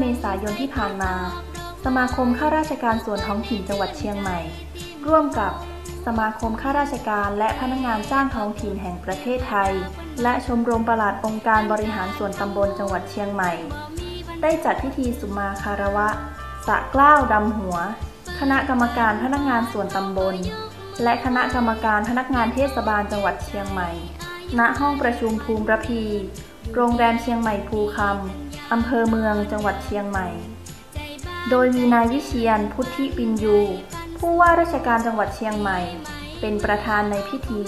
เมษายนที่ผ่านมา สมาคมข้าราชการส่วนท้องถิ่นจังหวัดเชียงใหม่ ร่วมกับสมาคมข้าราชการและพนักงานจ้างท้องถิ่นแห่งประเทศไทย และชมรมประหลัดองค์การบริหารส่วนตำบลจังหวัดเชียงใหม่ ได้จัดพิธีสุมาคารวะ สะกล้าวดำหัว คณะกรรมการพนักงานส่วนตำบล และคณะกรรมการพนักงานเทศบาลจังหวัดเชียงใหม่ ณห้องประชุมภูมิระพี โรงแรมเชียงใหม่ภูคำ อำเภอเมืองจังหวัดเชียงใหม่ โดยมีนายวิเชียนพุทธิปินยู ผู้ว่าราชการจังหวัดเชียงใหม่ เป็นประธานในพิธี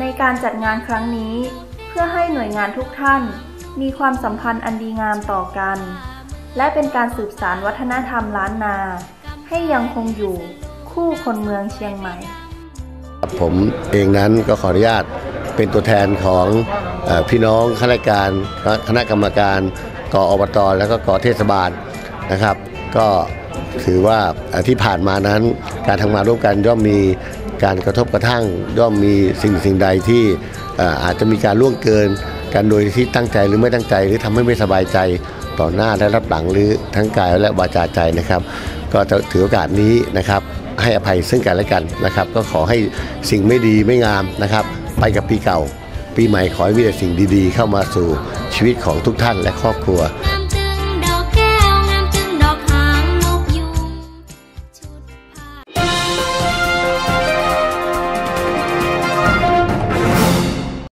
ในการจัดงานครั้งนี้ เพื่อให้หน่วยงานทุกท่าน มีความสัมพันธ์อันดีงามต่อกัน และเป็นการสืบสารวัฒนธรรมล้านนา ให้ยังคงอยู่คู่คนเมืองเชียงใหม่ผมเองนั้นก็ขออนุญาต เป็นตัวแทนของอพี่น้องข้าราชการคณะกรรมการกออบตแล้วก็กอเทศบาลนะครับ ก็ถือว่าที่ผ่านมานั้นการทำงานร่วมกันย่อมมีการกระทบกระทั่งย่อมมีสิ่งสิ่งใดที่อ่อาจจะมีการล่วงเกินกันโดยที่ตั้งใจหรือไม่ตั้งใจ หรือทำให้ไม่สบายใจต่อหน้าและรับหลังหรือทั้งกายและวาจาใจนะครับ ก็จะถือโอกาสนี้นะครับ ให้อภัยซึ่งกันและกันนะครับ ก็ขอให้สิ่งไม่ดีไม่งามนะครับ ไปกับปีเก่า ปีใหม่ขอให้มีแต่สิ่งดีๆ เข้ามาสู่ชีวิตของทุกท่านและครอบครัว